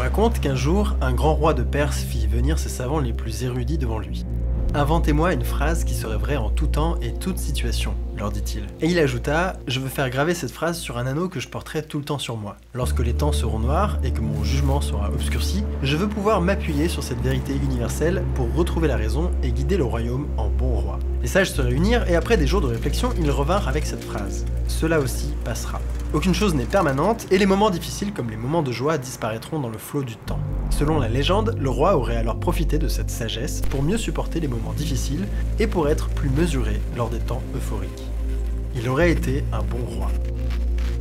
raconte qu'un jour, un grand roi de Perse fit venir ses savants les plus érudits devant lui. Inventez-moi une phrase qui serait vraie en tout temps et toute situation, leur dit-il. Et il ajouta Je veux faire graver cette phrase sur un anneau que je porterai tout le temps sur moi. Lorsque les temps seront noirs et que mon jugement sera obscurci, je veux pouvoir m'appuyer sur cette vérité universelle pour retrouver la raison et guider le royaume en bon roi. Les sages se réunirent et après des jours de réflexion, ils revinrent avec cette phrase Cela aussi passera. Aucune chose n'est permanente et les moments difficiles comme les moments de joie disparaîtront dans le flot du temps. Selon la légende, le roi aurait alors profité de cette sagesse pour mieux supporter les moments difficiles et pour être plus mesuré lors des temps euphoriques. Il aurait été un bon roi.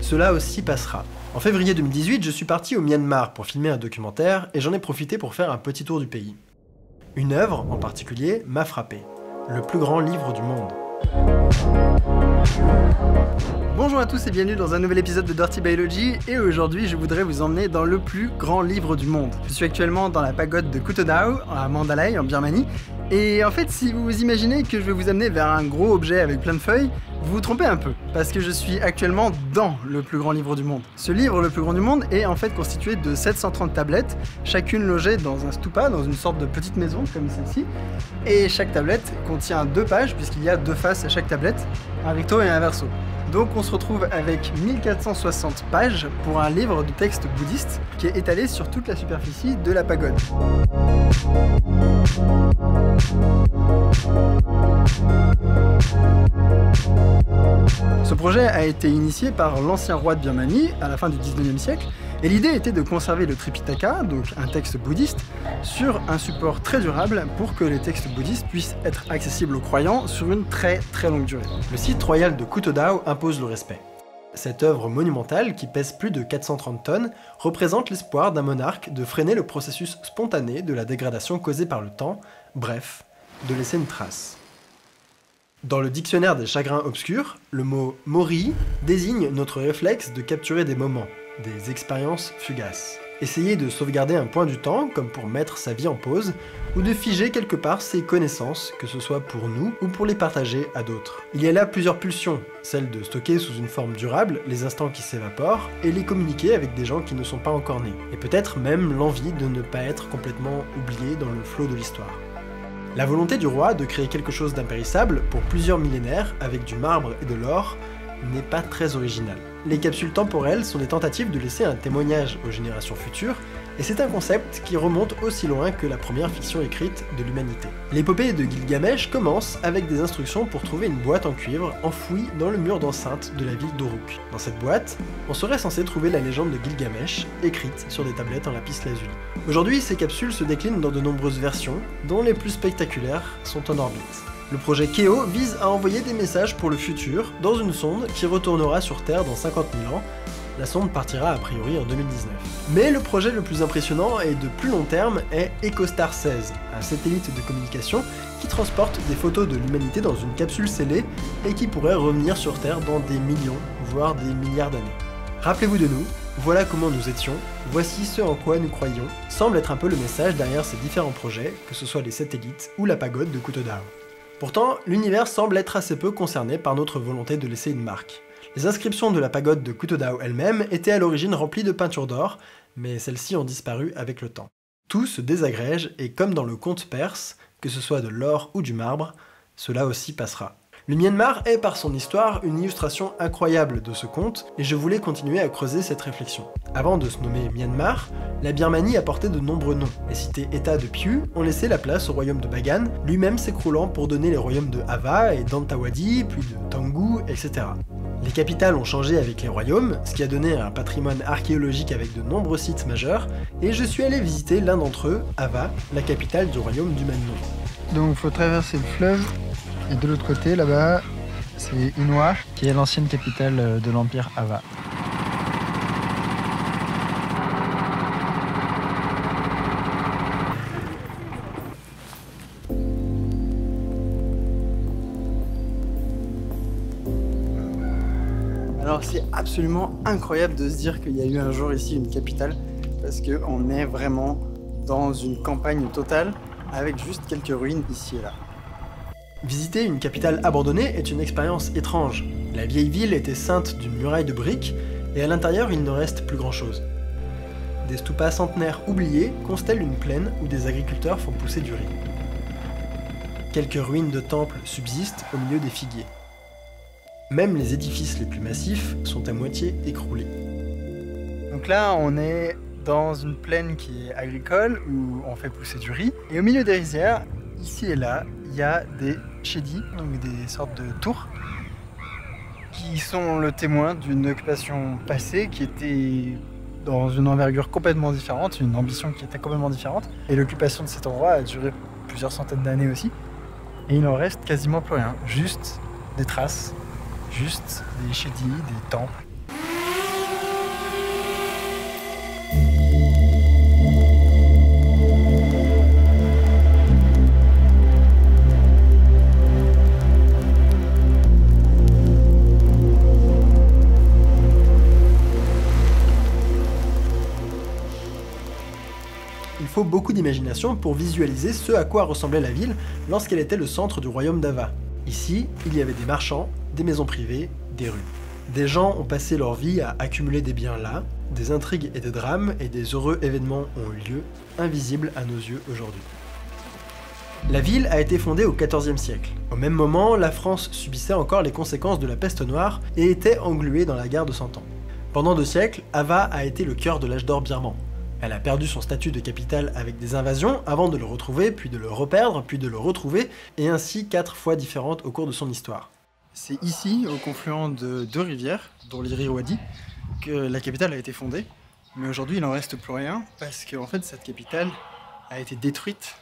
Cela aussi passera. En février 2018, je suis parti au Myanmar pour filmer un documentaire et j'en ai profité pour faire un petit tour du pays. Une œuvre, en particulier, m'a frappé. Le plus grand livre du monde. Bonjour à tous et bienvenue dans un nouvel épisode de Dirty Biology et aujourd'hui je voudrais vous emmener dans le plus grand livre du monde. Je suis actuellement dans la pagode de Kutodao à Mandalay en Birmanie et en fait si vous imaginez que je vais vous amener vers un gros objet avec plein de feuilles, vous vous trompez un peu, parce que je suis actuellement dans le plus grand livre du monde. Ce livre, le plus grand du monde, est en fait constitué de 730 tablettes, chacune logée dans un stupa, dans une sorte de petite maison comme celle-ci. Et chaque tablette contient deux pages, puisqu'il y a deux faces à chaque tablette, un recto et un verso. Donc on se retrouve avec 1460 pages pour un livre de texte bouddhiste qui est étalé sur toute la superficie de la pagode. Ce projet a été initié par l'ancien roi de Birmanie à la fin du 19e siècle, et l'idée était de conserver le Tripitaka, donc un texte bouddhiste, sur un support très durable pour que les textes bouddhistes puissent être accessibles aux croyants sur une très très longue durée. Le site royal de Kutodao impose le respect. Cette œuvre monumentale, qui pèse plus de 430 tonnes, représente l'espoir d'un monarque de freiner le processus spontané de la dégradation causée par le temps, bref, de laisser une trace. Dans le dictionnaire des chagrins obscurs, le mot mori désigne notre réflexe de capturer des moments, des expériences fugaces. Essayer de sauvegarder un point du temps, comme pour mettre sa vie en pause, ou de figer quelque part ses connaissances, que ce soit pour nous ou pour les partager à d'autres. Il y a là plusieurs pulsions, celle de stocker sous une forme durable les instants qui s'évaporent et les communiquer avec des gens qui ne sont pas encore nés. Et peut-être même l'envie de ne pas être complètement oublié dans le flot de l'histoire. La volonté du roi de créer quelque chose d'impérissable pour plusieurs millénaires avec du marbre et de l'or n'est pas très originale. Les capsules temporelles sont des tentatives de laisser un témoignage aux générations futures, et c'est un concept qui remonte aussi loin que la première fiction écrite de l'humanité. L'épopée de Gilgamesh commence avec des instructions pour trouver une boîte en cuivre enfouie dans le mur d'enceinte de la ville d'Oruk. Dans cette boîte, on serait censé trouver la légende de Gilgamesh, écrite sur des tablettes en lapis lazuli. Aujourd'hui, ces capsules se déclinent dans de nombreuses versions, dont les plus spectaculaires sont en orbite. Le projet Keo vise à envoyer des messages pour le futur dans une sonde qui retournera sur Terre dans 50 000 ans. La sonde partira a priori en 2019. Mais le projet le plus impressionnant et de plus long terme est EcoStar 16, un satellite de communication qui transporte des photos de l'humanité dans une capsule scellée et qui pourrait revenir sur Terre dans des millions, voire des milliards d'années. Rappelez-vous de nous, voilà comment nous étions, voici ce en quoi nous croyons, semble être un peu le message derrière ces différents projets, que ce soit les satellites ou la pagode de Kutodao. Pourtant, l'univers semble être assez peu concerné par notre volonté de laisser une marque. Les inscriptions de la pagode de Kutodao elle-même étaient à l'origine remplies de peintures d'or, mais celles-ci ont disparu avec le temps. Tout se désagrège et comme dans le conte perse, que ce soit de l'or ou du marbre, cela aussi passera. Le Myanmar est par son histoire une illustration incroyable de ce conte, et je voulais continuer à creuser cette réflexion. Avant de se nommer Myanmar, la Birmanie a porté de nombreux noms. Les cités États de Piu ont laissé la place au royaume de Bagan, lui-même s'écroulant pour donner les royaumes de Ava et d'Antawadi, puis de Tangu, etc. Les capitales ont changé avec les royaumes, ce qui a donné un patrimoine archéologique avec de nombreux sites majeurs, et je suis allé visiter l'un d'entre eux, Ava, la capitale du royaume du même nom. Donc faut traverser le fleuve et de l'autre côté, là-bas, c'est Unwa, qui est l'ancienne capitale euh, de l'Empire Ava. Absolument incroyable de se dire qu'il y a eu un jour ici une capitale, parce qu'on est vraiment dans une campagne totale, avec juste quelques ruines ici et là. Visiter une capitale abandonnée est une expérience étrange. La vieille ville était ceinte d'une muraille de briques, et à l'intérieur il ne reste plus grand chose. des stupas centenaires oubliés constellent une plaine où des agriculteurs font pousser du riz. Quelques ruines de temples subsistent au milieu des figuiers. Même les édifices les plus massifs sont à moitié écroulés. Donc là, on est dans une plaine qui est agricole où on fait pousser du riz. Et au milieu des rizières, ici et là, il y a des chédis, donc des sortes de tours, qui sont le témoin d'une occupation passée qui était dans une envergure complètement différente, une ambition qui était complètement différente. Et l'occupation de cet endroit a duré plusieurs centaines d'années aussi. Et il n'en reste quasiment plus rien, juste des traces, juste des chédis, des temples. Il faut beaucoup d'imagination pour visualiser ce à quoi ressemblait la ville lorsqu'elle était le centre du royaume d'Ava. Ici, il y avait des marchands, des maisons privées, des rues. Des gens ont passé leur vie à accumuler des biens là, des intrigues et des drames et des heureux événements ont eu lieu, invisibles à nos yeux aujourd'hui. La ville a été fondée au XIVe siècle. Au même moment, la France subissait encore les conséquences de la peste noire et était engluée dans la guerre de Cent Ans. Pendant deux siècles, Ava a été le cœur de l'âge d'or birman. Elle a perdu son statut de capitale avec des invasions avant de le retrouver, puis de le reperdre, puis de le retrouver, et ainsi quatre fois différentes au cours de son histoire. C'est ici, au confluent de deux rivières, dont l'Iriwadi, que la capitale a été fondée. Mais aujourd'hui, il n'en reste plus rien, parce qu'en fait, cette capitale a été détruite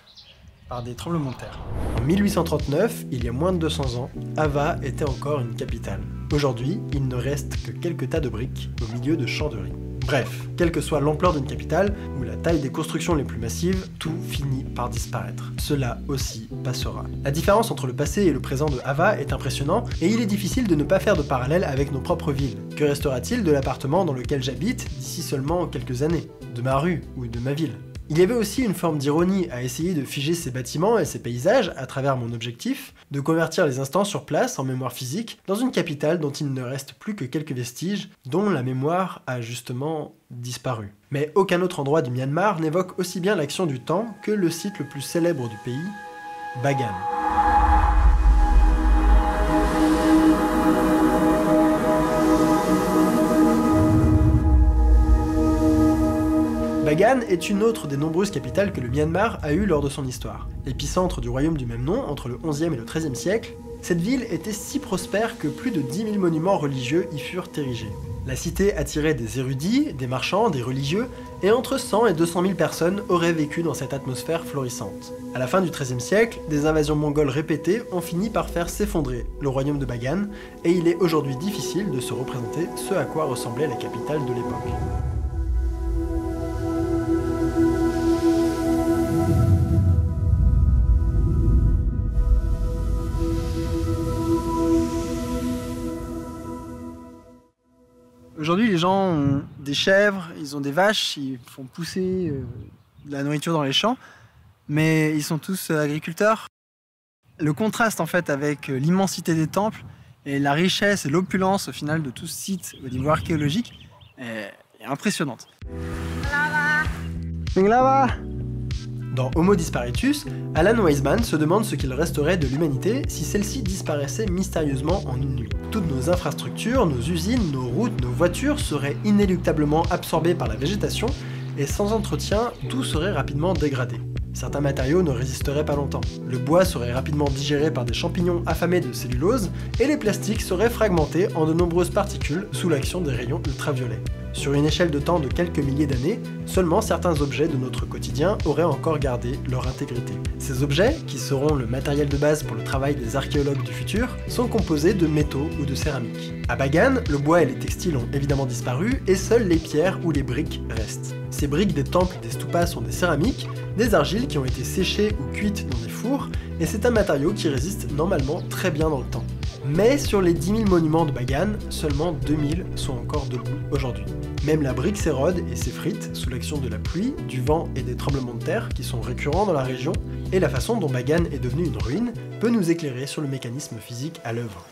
par des tremblements de terre. En 1839, il y a moins de 200 ans, Ava était encore une capitale. Aujourd'hui, il ne reste que quelques tas de briques au milieu de champs de riz. Bref, quelle que soit l'ampleur d'une capitale ou la taille des constructions les plus massives, tout finit par disparaître. Cela aussi passera. La différence entre le passé et le présent de Ava est impressionnant et il est difficile de ne pas faire de parallèle avec nos propres villes. Que restera-t-il de l'appartement dans lequel j'habite d'ici seulement quelques années? De ma rue ou de ma ville? Il y avait aussi une forme d'ironie à essayer de figer ces bâtiments et ces paysages à travers mon objectif, de convertir les instants sur place en mémoire physique dans une capitale dont il ne reste plus que quelques vestiges, dont la mémoire a justement disparu. Mais aucun autre endroit du Myanmar n'évoque aussi bien l'action du temps que le site le plus célèbre du pays, Bagan. Bagan est une autre des nombreuses capitales que le Myanmar a eues lors de son histoire. Épicentre du royaume du même nom entre le 11e et le 13e siècle, cette ville était si prospère que plus de 10 000 monuments religieux y furent érigés. La cité attirait des érudits, des marchands, des religieux, et entre 100 et 200 000 personnes auraient vécu dans cette atmosphère florissante. À la fin du XIIIe siècle, des invasions mongoles répétées ont fini par faire s'effondrer le royaume de Bagan, et il est aujourd'hui difficile de se représenter ce à quoi ressemblait la capitale de l'époque. Gens ont des chèvres, ils ont des vaches, ils font pousser euh, de la nourriture dans les champs, mais ils sont tous euh, agriculteurs. Le contraste en fait avec euh, l'immensité des temples et la richesse et l'opulence au final de tout ce site au niveau archéologique est, est impressionnante. Minglava Dans Homo Disparitus, Alan Weisman se demande ce qu'il resterait de l'humanité si celle-ci disparaissait mystérieusement en une nuit. Toutes nos infrastructures, nos usines, nos routes, nos voitures seraient inéluctablement absorbées par la végétation et sans entretien, tout serait rapidement dégradé. Certains matériaux ne résisteraient pas longtemps. Le bois serait rapidement digéré par des champignons affamés de cellulose et les plastiques seraient fragmentés en de nombreuses particules sous l'action des rayons ultraviolets. Sur une échelle de temps de quelques milliers d'années, seulement certains objets de notre quotidien auraient encore gardé leur intégrité. Ces objets, qui seront le matériel de base pour le travail des archéologues du futur, sont composés de métaux ou de céramique. À Bagan, le bois et les textiles ont évidemment disparu et seules les pierres ou les briques restent. Ces briques des temples des stupas sont des céramiques, des argiles qui ont été séchées ou cuites dans des fours, et c'est un matériau qui résiste normalement très bien dans le temps. Mais sur les 10 000 monuments de Bagan, seulement 2000 sont encore debout aujourd'hui. Même la brique s'érode et s'effrite sous l'action de la pluie, du vent et des tremblements de terre qui sont récurrents dans la région, et la façon dont Bagan est devenue une ruine peut nous éclairer sur le mécanisme physique à l'œuvre.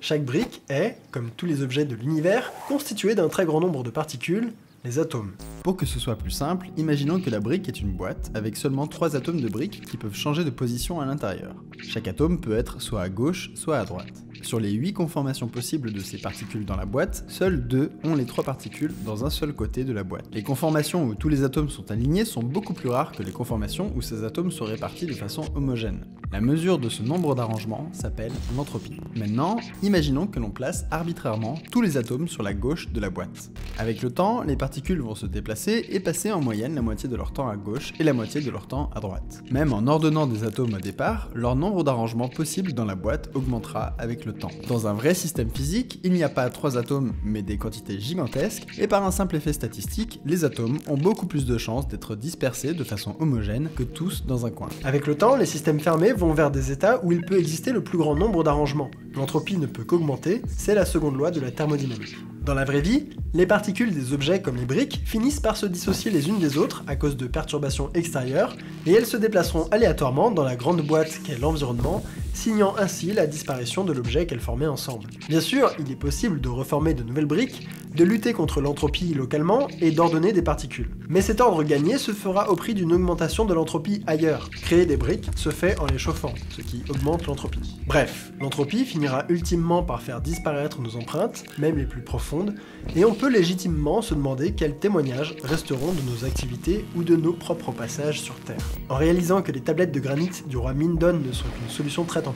Chaque brique est, comme tous les objets de l'univers, constituée d'un très grand nombre de particules, les atomes. Pour que ce soit plus simple, imaginons que la brique est une boîte avec seulement 3 atomes de briques qui peuvent changer de position à l'intérieur. Chaque atome peut être soit à gauche, soit à droite. Sur les 8 conformations possibles de ces particules dans la boîte, seules 2 ont les 3 particules dans un seul côté de la boîte. Les conformations où tous les atomes sont alignés sont beaucoup plus rares que les conformations où ces atomes sont répartis de façon homogène. La mesure de ce nombre d'arrangements s'appelle l'entropie. Maintenant, imaginons que l'on place arbitrairement tous les atomes sur la gauche de la boîte. Avec le temps, les particules vont se déplacer et passer en moyenne la moitié de leur temps à gauche et la moitié de leur temps à droite. Même en ordonnant des atomes au départ, leur nombre d'arrangements possibles dans la boîte augmentera avec le temps. Dans un vrai système physique, il n'y a pas trois atomes mais des quantités gigantesques, et par un simple effet statistique, les atomes ont beaucoup plus de chances d'être dispersés de façon homogène que tous dans un coin. Avec le temps, les systèmes fermés vont vers des états où il peut exister le plus grand nombre d'arrangements. L'entropie ne peut qu'augmenter, c'est la seconde loi de la thermodynamique. Dans la vraie vie, les particules des objets comme les briques finissent par se dissocier les unes des autres à cause de perturbations extérieures, et elles se déplaceront aléatoirement dans la grande boîte qu'est l'environnement, signant ainsi la disparition de l'objet qu'elles formaient ensemble. Bien sûr, il est possible de reformer de nouvelles briques, de lutter contre l'entropie localement et d'ordonner des particules. Mais cet ordre gagné se fera au prix d'une augmentation de l'entropie ailleurs. Créer des briques se fait en les chauffant, ce qui augmente l'entropie. Bref, l'entropie finira ultimement par faire disparaître nos empreintes, même les plus profondes, et on peut légitimement se demander quels témoignages resteront de nos activités ou de nos propres passages sur Terre. En réalisant que les tablettes de granit du roi Mindon ne sont qu'une solution très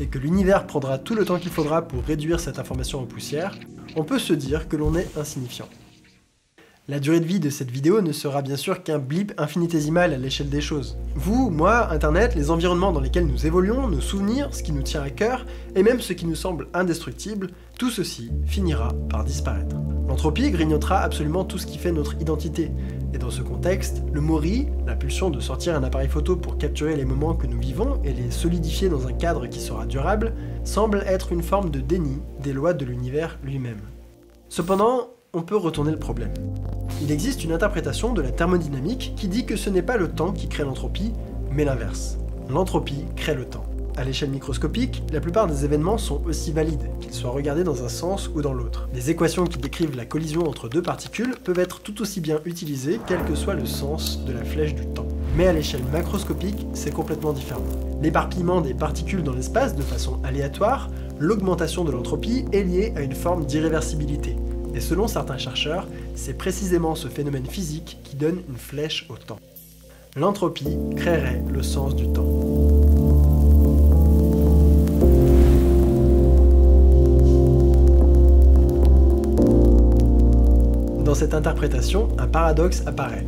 et que l'univers prendra tout le temps qu'il faudra pour réduire cette information en poussière, on peut se dire que l'on est insignifiant. La durée de vie de cette vidéo ne sera bien sûr qu'un blip infinitésimal à l'échelle des choses. Vous, moi, Internet, les environnements dans lesquels nous évoluons, nos souvenirs, ce qui nous tient à cœur, et même ce qui nous semble indestructible, tout ceci finira par disparaître. L'entropie grignotera absolument tout ce qui fait notre identité, et dans ce contexte, le mori, la pulsion de sortir un appareil photo pour capturer les moments que nous vivons et les solidifier dans un cadre qui sera durable, semble être une forme de déni des lois de l'univers lui-même. Cependant, on peut retourner le problème. Il existe une interprétation de la thermodynamique qui dit que ce n'est pas le temps qui crée l'entropie, mais l'inverse. L'entropie crée le temps. À l'échelle microscopique, la plupart des événements sont aussi valides, qu'ils soient regardés dans un sens ou dans l'autre. Les équations qui décrivent la collision entre deux particules peuvent être tout aussi bien utilisées quel que soit le sens de la flèche du temps. Mais à l'échelle macroscopique, c'est complètement différent. L'éparpillement des particules dans l'espace de façon aléatoire, l'augmentation de l'entropie est liée à une forme d'irréversibilité. Et selon certains chercheurs, c'est précisément ce phénomène physique qui donne une flèche au temps. L'entropie créerait le sens du temps. Dans cette interprétation, un paradoxe apparaît.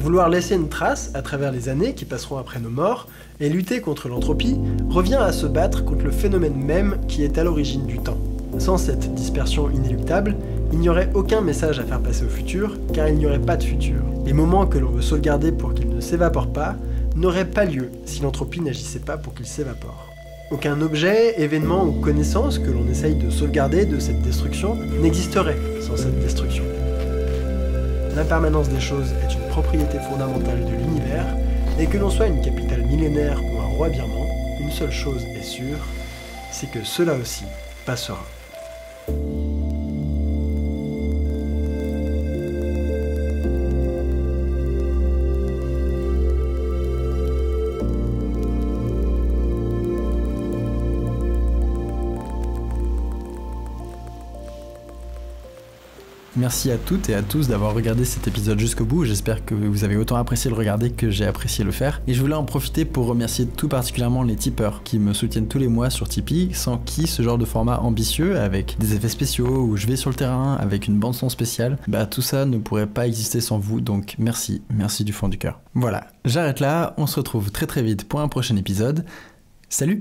Vouloir laisser une trace à travers les années qui passeront après nos morts et lutter contre l'entropie revient à se battre contre le phénomène même qui est à l'origine du temps. Sans cette dispersion inéluctable, il n'y aurait aucun message à faire passer au futur, car il n'y aurait pas de futur. Les moments que l'on veut sauvegarder pour qu'ils ne s'évaporent pas n'auraient pas lieu si l'entropie n'agissait pas pour qu'ils s'évaporent. Aucun objet, événement ou connaissance que l'on essaye de sauvegarder de cette destruction n'existerait sans cette destruction. L'impermanence des choses est une propriété fondamentale de l'univers, et que l'on soit une capitale millénaire ou un roi birman, une seule chose est sûre, c'est que cela aussi passera. Merci à toutes et à tous d'avoir regardé cet épisode jusqu'au bout. J'espère que vous avez autant apprécié le regarder que j'ai apprécié le faire. Et je voulais en profiter pour remercier tout particulièrement les tipeurs qui me soutiennent tous les mois sur Tipeee, sans qui ce genre de format ambitieux, avec des effets spéciaux, où je vais sur le terrain, avec une bande son spéciale, bah tout ça ne pourrait pas exister sans vous. Donc merci, merci du fond du cœur. Voilà, j'arrête là, on se retrouve très très vite pour un prochain épisode. Salut